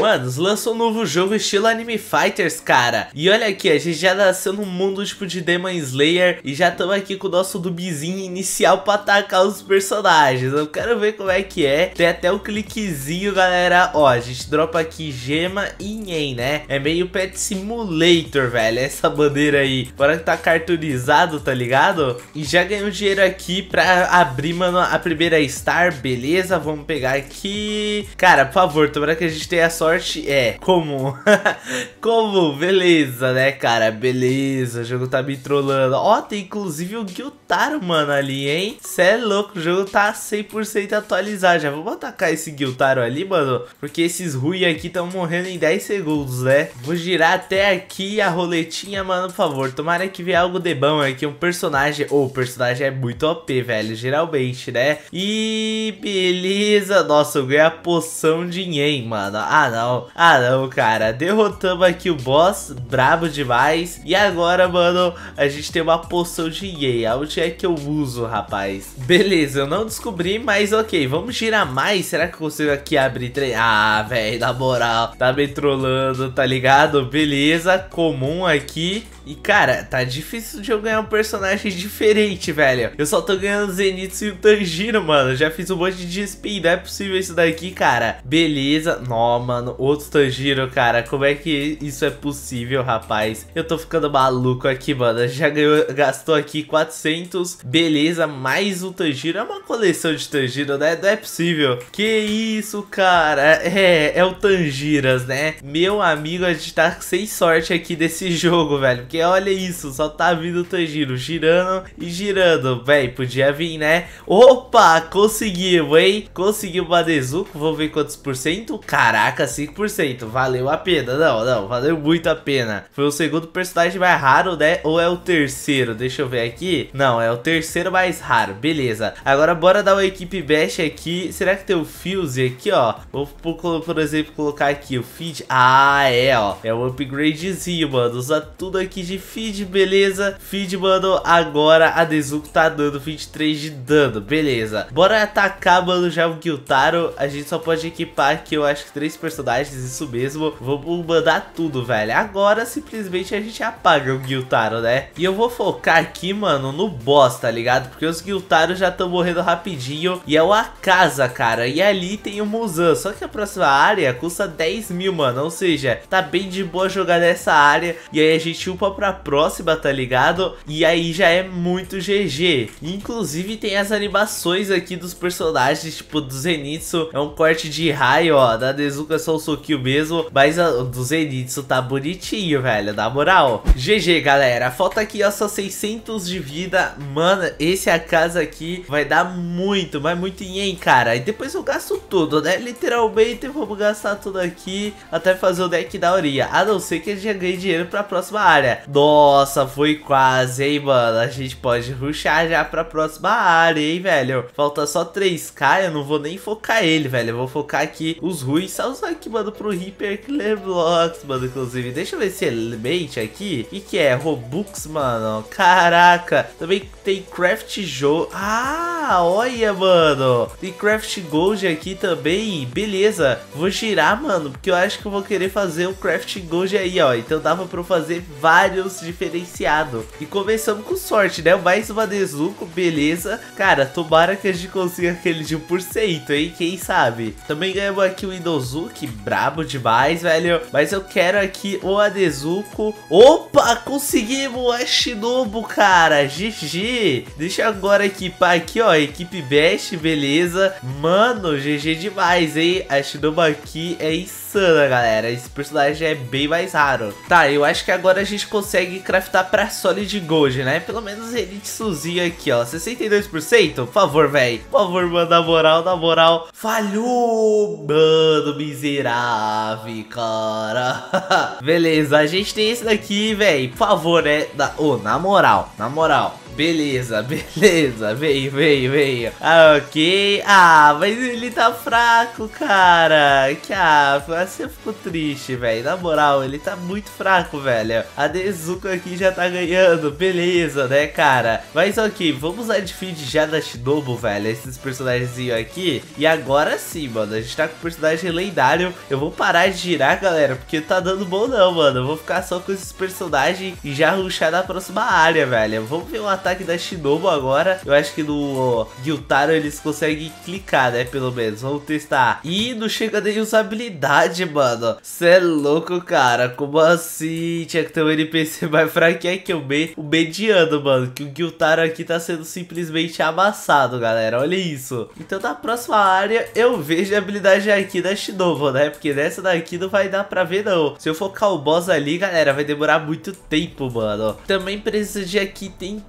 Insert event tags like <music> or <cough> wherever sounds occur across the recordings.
Manos, lançou um novo jogo estilo Anime Fighters, cara. E olha aqui, a gente já nasceu num mundo tipo de Demon Slayer e já estamos aqui com o nosso dubzinho inicial pra atacar os personagens. Eu quero ver como é que é. Tem até o um cliquezinho, galera. Ó, a gente dropa aqui gema e Nhen, né? É meio Pet Simulator, velho, essa bandeira aí. Fora que tá cartoonizado, tá ligado? E já ganhou dinheiro aqui pra abrir, mano, a primeira Star, beleza? Vamos pegar aqui. Cara, por favor, tomara que a gente tenha sorte. É, como? <laughs> como? Beleza, né, cara? Beleza, o jogo tá me trollando. Ó, tem inclusive o Guiltaro, mano, ali, hein? Cê é louco, o jogo tá 100% atualizado. Já vamos atacar esse Guiltaro ali, mano, porque esses Rui aqui estão morrendo em 10 segundos, né? Vou girar até aqui a roletinha, mano, por favor. Tomara que venha algo de bom aqui, um personagem... Ou oh, o personagem é muito OP, velho, geralmente, né? E beleza. Nossa, eu ganhei a poção de Yen, mano. Ah, não. Ah, não, cara. Derrotamos aqui o boss, brabo demais. E agora, mano, a gente tem uma poção de Yen. Onde é que eu uso, rapaz? Beleza, eu não descobri, mas ok. Vamos girar mais. Será que eu consigo aqui abrir... Ah, velho, na moral. Tá me trolando, tá ligado? Beleza, comum aqui. E, cara, tá difícil de eu ganhar um personagem diferente, velho. Eu só tô ganhando Zenitsu e o Tanjiro, mano. Já fiz um monte de spin, não é possível isso daqui, cara. Beleza. Nó, mano, outro Tanjiro, cara. Como é que isso é possível, rapaz? Eu tô ficando maluco aqui, mano. Já ganhou, gastou aqui 400. Beleza, mais um Tanjiro. É uma coleção de Tanjiro, né? Não é possível. Que isso, cara. É, é o Tangiras, né? Meu amigo, a gente tá sem sorte aqui desse <laughs> jogo, velho. Porque porque olha isso, só tá vindo o Tanjiro girando e girando. Véi, podia vir, né? Opa, conseguimos, hein? Conseguiu o Badezuko, vamos ver quantos por cento. Caraca, 5%, valeu a pena. Não, não, valeu muito a pena. Foi o segundo personagem mais raro, né? Ou é o terceiro? Deixa eu ver aqui. Não, é o terceiro mais raro, beleza. Agora bora dar uma equipe bash aqui. Será que tem o Fuse aqui, ó? Vou, por, por exemplo, colocar aqui o feed. Ah, é, ó. É um upgradezinho, mano. Usa tudo aqui feed, beleza? Feed, mano, agora a Nezuko tá dando 23 de dano, beleza. Bora atacar, mano, já o Guiltaro. A gente só pode equipar aqui, eu acho que três personagens, isso mesmo. Vamos mandar tudo, velho. Agora, simplesmente, a gente apaga o Guiltaro, né? E eu vou focar aqui, mano, no boss, tá ligado? Porque os Guiltaros já estão morrendo rapidinho. E é o Akasa, cara. E ali tem o Muzan. Só que a próxima área custa 10 mil, mano. Ou seja, tá bem de boa jogar nessa área. E aí a gente upa pra próxima, tá ligado? E aí já é muito GG. Inclusive tem as animações aqui dos personagens, tipo do Zenitsu é um corte de raio, ó. Da Nezuko é só o soquinho mesmo, mas a, do Zenitsu tá bonitinho, velho, na moral. GG, galera. Falta aqui, ó, só 600 de vida. Mano, esse a casa aqui vai dar muito, mas muito ien, cara. E depois eu gasto tudo, né? Literalmente vamos gastar tudo aqui até fazer o deck da Oria. A não ser que a gente já ganhe dinheiro pra próxima área. Nossa, foi quase, hein, mano. A gente pode ruxar já pra próxima área, hein, velho. Falta só 3k, eu não vou nem focar ele, velho. Eu vou focar aqui os ruins. Só usar aqui, mano, pro Reaper Killer Blocks, mano, inclusive. Deixa eu ver esse element aqui. O que, que é? Robux, mano. Caraca. Também tem Craft Joe. Ah, olha, mano. Tem Craft Gold aqui também. Beleza. Vou girar, mano, porque eu acho que eu vou querer fazer o Craft Gold aí, ó. Então dava pra eu fazer vários vários diferenciados. E começamos com sorte, né? Mais uma Nezuko, beleza. Cara, tomara que a gente consiga aquele de 1%, hein? Quem sabe? Também ganhamos aqui o Inozuki, brabo demais, velho. Mas eu quero aqui o Adezuko. Opa, conseguimos o Ashinobu, cara. GG. Deixa agora equipar aqui, ó, equipe best, beleza. Mano, GG demais, hein? Ashinobu aqui é insana, galera. Esse personagem é bem mais raro. Tá, eu acho que agora a gente consegue craftar pra Solid Gold, né? Pelo menos Elite Suzinho aqui, ó. 62%? Por favor, velho. Por favor, mano, na moral, na moral. Falhou, mano, miserável, cara. <laughs> Beleza, a gente tem esse daqui, velho. Por favor, né? Da... Oh, na moral, na moral. Beleza, <laughs> beleza. Veio, veio, veio. Ah, ok. Ah, mas ele tá fraco, cara. Que ah, você ficou triste, velho. Na moral, ele tá muito fraco, velho. A Nezuko aqui já tá ganhando. Beleza, né, cara? Mas ok, vamos usar feed já da Shinobu, velho. Esses personagens aqui. E agora sim, mano. A gente tá com personagem lendário. Eu vou parar de girar, galera, porque tá dando bom não, mano. Eu vou ficar só com esses personagens e já ruxar na próxima área, velho. Vamos ver o ataque da Shinobu agora. Eu acho que no Gyutaro eles conseguem clicar, né, pelo menos. Vamos testar. Ih, não chega nem usabilidade, mano. Cê é louco, cara. Como assim? Tinha que ter um NPC <laughs> mais fraquinho que o, me o mediano, mano. Que o Gyutaro aqui tá sendo simplesmente amassado, galera. Olha isso. Então na próxima área eu vejo a habilidade aqui da Shinobu, né? Porque nessa daqui não vai dar pra ver não. Se eu focar o boss ali, galera, vai demorar muito tempo, mano. Também precisa de aqui, tem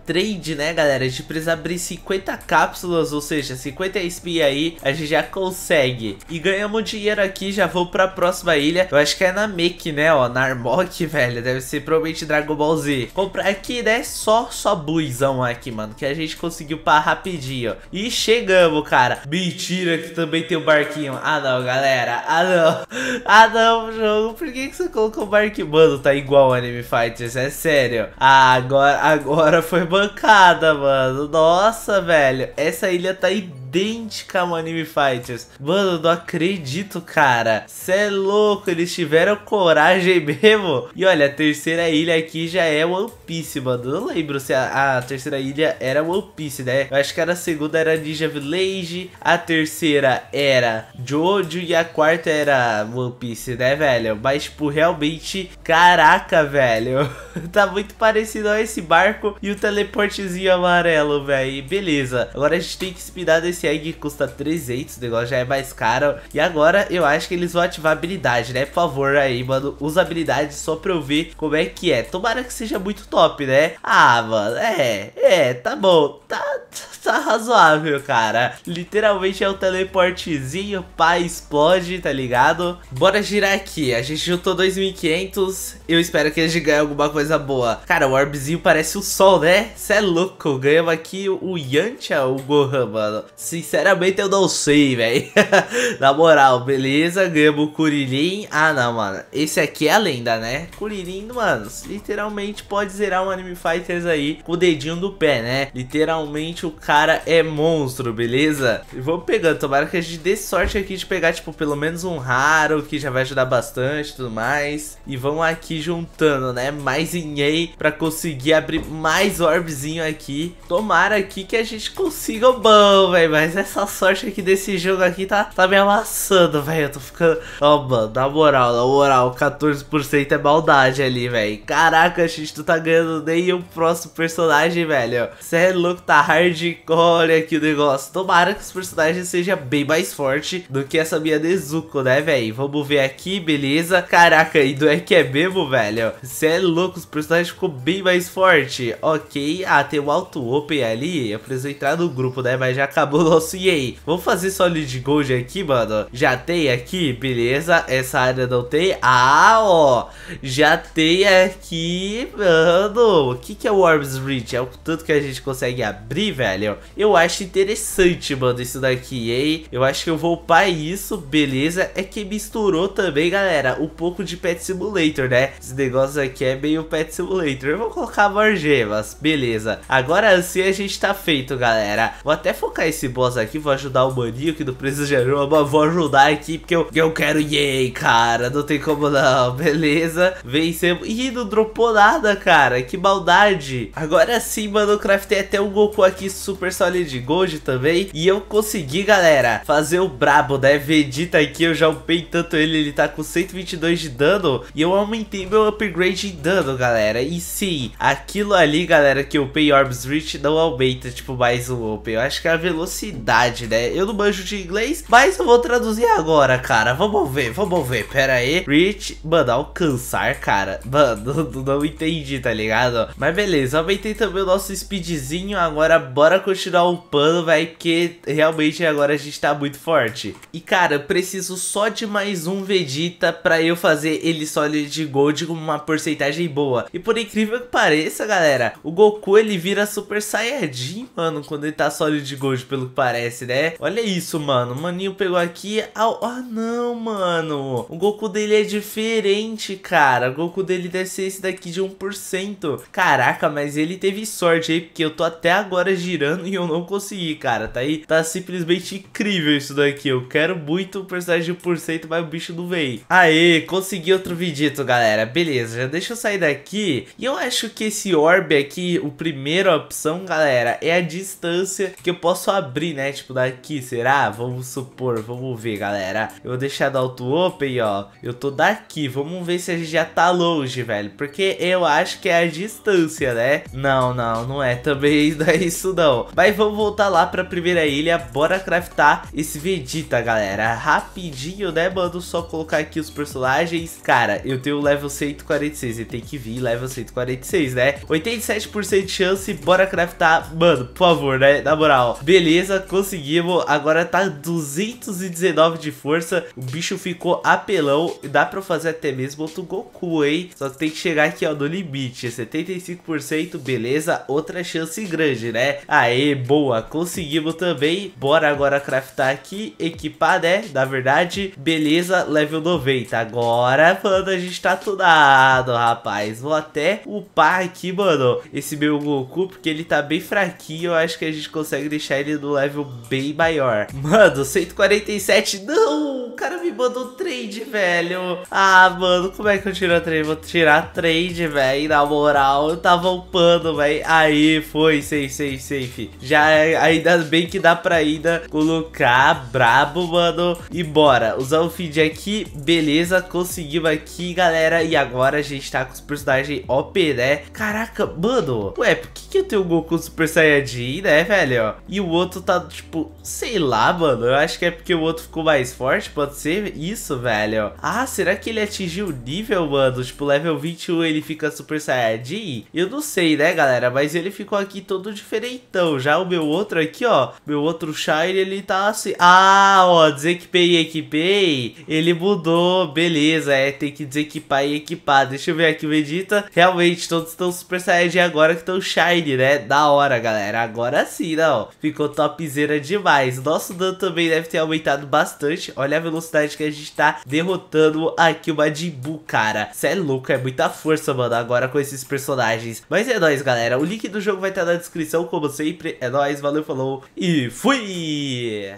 né, galera? A gente precisa abrir 50 cápsulas, ou seja, 50 SP aí, a gente já consegue. E ganhamos dinheiro aqui, já vou pra próxima ilha. Eu acho que é na Mek, né, ó, na Armok, <laughs> velho. Deve ser provavelmente Dragon Ball Z. Comprar aqui, né, só, só bluezão aqui, mano, que a gente conseguiu para rapidinho. E chegamos, cara. Mentira que também tem o um barquinho. Ah, não, galera. Ah, não. <laughs> Ah, não, jogo. Por que, que você colocou o barquinho? Mano, tá igual Anime Fighters. É sério. Ah, agora, agora foi bancada, mano. Nossa, velho. Essa ilha tá idêntica ao Anime Fighters. Mano, não acredito, cara. Cê é louco, eles tiveram coragem <laughs> mesmo. E olha, a terceira ilha aqui já é One Piece, mano. Não lembro se a, a terceira ilha era One Piece, né? Eu acho que era a segunda era Ninja Village, a terceira era Jojo e a quarta era One Piece, né, velho? Mas, tipo, realmente, caraca, velho. <laughs> tá muito parecido a esse barco e o teleportezinho amarelo, velho. Beleza. Agora a gente tem que inspirar desse esse egg custa 300, o negócio já é mais caro. E agora eu acho que eles vão ativar a habilidade, né? Por favor aí, mano, usa habilidade só pra eu ver como é que é. Tomara que seja muito top, né? Ah, mano, é, é, tá bom. Tá, tá razoável, cara. Literalmente é um teleportezinho, pá, explode, tá ligado? Bora girar aqui. A gente juntou 2.500. Eu espero que a gente ganhe alguma coisa boa. Cara, o orbzinho parece o sol, né? Cê é louco. Ganhamos aqui o Yantia, o Gohan, mano. Sinceramente, eu não sei, velho. <laughs> Na moral, beleza. Ganhamos o Kuririn. Ah, não, mano. Esse aqui é a lenda, né? Kuririn, mano, literalmente pode zerar um Anime Fighters aí com o dedinho do pé, né? Literalmente o cara é monstro, beleza? E vamos pegando. Tomara que a gente dê sorte aqui de pegar, tipo, pelo menos um raro, que já vai ajudar bastante e tudo mais. E vamos aqui juntando, né? Mais em pra conseguir abrir mais orbzinho aqui. Tomara aqui que a gente consiga o bom, velho mas essa sorte aqui desse jogo aqui tá, tá me amassando, velho. Eu tô ficando. Ó, oh, mano, na moral, na moral, 14% é maldade ali, velho. Caraca, gente tu tá ganhando nem o próximo personagem, velho. Você é louco, tá hardcore aqui o negócio. Tomara que os personagens sejam bem mais forte do que essa minha Nezuko, né, velho? Vamos ver aqui, beleza. Caraca, e não é que é mesmo, velho? Você é louco, os personagens ficou bem mais forte. Ok, ah, tem um auto open ali. Eu preciso entrar no grupo, né? Mas já acabou nosso EA. Vamos fazer Solid Gold aqui, mano. Já tem aqui, beleza. Essa área não tem. Ah, ó. Já tem aqui, mano. O que, que é o Orbs Reach? É o tanto que a gente consegue abrir, velho. Eu acho interessante, mano, isso daqui, hein? Eu acho que eu vou upar isso, beleza. É que misturou também, galera, um pouco de Pet Simulator, né? Esse negócio aqui é meio Pet Simulator. Eu vou colocar more gemas, beleza. Agora assim a gente tá feito, galera. Vou até focar esse boss aqui, vou ajudar o maninho que não precisa de ajuda, vou ajudar aqui porque eu, eu quero yay, cara, não tem como não, <laughs> beleza, vencemos, ih, não dropou nada, cara, que maldade, agora sim, mano, eu craftei até um Goku aqui Super Solid Gold também, e eu consegui, galera, fazer o brabo, né, Vegeta aqui, eu já upei tanto ele, ele tá com 122 de dano, e eu aumentei meu upgrade em dano, galera, e sim, aquilo ali, galera, que eu upei Orbs Reach não aumenta, tipo, mais um up, eu acho que é a velocidade cidade, né? Eu não manjo de inglês, mas eu vou traduzir agora, cara. Vamos ver, vamos ver. Pera aí. Reach, mano, alcançar, cara. Mano, <laughs> não, não entendi, tá ligado? Mas beleza, aumentei também o nosso speedzinho. Agora bora continuar upando, velho, porque realmente agora a gente tá muito forte. E, cara, eu preciso só de mais um Vegeta pra eu fazer ele Solid Gold com uma porcentagem boa. E por incrível que pareça, galera, o Goku, ele vira Super Saiyajin, mano, quando ele tá Solid Gold, pelo parece, né? Olha isso, mano. O maninho pegou aqui... Ah, oh, não, mano. O Goku dele é diferente, cara. O Goku dele deve ser esse daqui de 1%. Caraca, mas ele teve sorte aí, porque eu tô até agora girando e eu não consegui, cara. Tá aí, tá simplesmente incrível isso daqui. Eu quero muito o personagem de 1%, mas o bicho não veio. Aê, consegui outro vidito, galera. Beleza, já deixa eu sair daqui. E eu acho que esse orb aqui, o primeiro opção, galera, é a distância que eu posso abrir, né? Tipo, daqui, será? Vamos supor, vamos ver, galera. Eu vou deixar do auto open, ó. Eu tô daqui, vamos ver se a gente já tá longe, velho. Porque eu acho que é a distância, né? Não, não, não é também <laughs> não é isso não. Mas vamos voltar lá pra primeira ilha, bora craftar esse Vegeta, galera. Rapidinho, né, mano? Só colocar aqui os personagens. Cara, eu tenho level 146, ele tem que vir level 146, né? 87% de chance, bora craftar. Mano, por favor, né? Na moral. Beleza, conseguimos. Agora tá 219 de força. O bicho ficou apelão. Dá pra fazer até mesmo outro Goku, hein? Só tem que chegar aqui, ó, no limite. 75%, beleza. Outra chance grande, né? Aê, boa. Conseguimos também. Bora agora craftar aqui. Equipar, né? Na verdade, beleza. Level 90. Agora, mano, a gente tá tudado, rapaz. Vou até upar aqui, mano, esse meu Goku, porque ele tá bem fraquinho. Eu acho que a gente consegue deixar ele no level bem maior. Mano, 147. Não, o cara me mandou trade, velho. Ah, mano, como é que eu tiro a trade? Vou tirar trade, velho. Na moral, eu tava upando, velho. Aí, foi, safe, safe, safe. Já, ainda bem que dá pra ainda colocar brabo, mano. E bora, usar o feed aqui. Beleza, conseguimos aqui, galera. E agora a gente tá com os personagens OP, né? Caraca, mano. Ué, por que, que eu tenho o Goku Super Saiyajin, né, velho? E o outro tá, tipo, sei lá, mano. Eu acho que é porque o outro ficou mais forte. Pode ser isso, velho. Ah, será que ele atingiu o nível, mano? Tipo, level 21 ele fica Super Saiyajin? Eu não sei, né, galera? Mas ele ficou aqui todo diferentão. Já o meu outro aqui, ó. Meu outro Shine, ele tá assim. Ah, ó, desequipei e equipei. Ele mudou. Beleza, é. Tem que desequipar e equipar. Deixa eu ver aqui o Vegeta. Realmente, todos estão Super Saiyajin agora que estão Shine, né? Da hora, galera. Agora sim, não. Ficou topzera demais. Nosso dano também deve ter aumentado bastante. Olha a velocidade que a gente tá derrotando aqui o Majin cara. Cê é louco, é muita força, mano, agora com esses personagens. Mas é nóis, galera. O link do jogo vai estar na descrição, como sempre. É nóis, valeu, falou e fui!